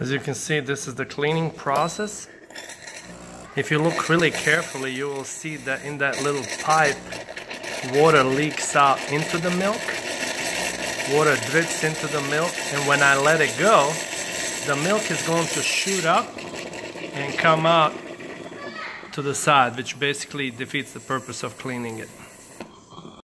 As you can see, this is the cleaning process. If you look really carefully, you will see that in that little pipe, water leaks out into the milk. Water drips into the milk, and when I let it go, the milk is going to shoot up and come out to the side, which basically defeats the purpose of cleaning it.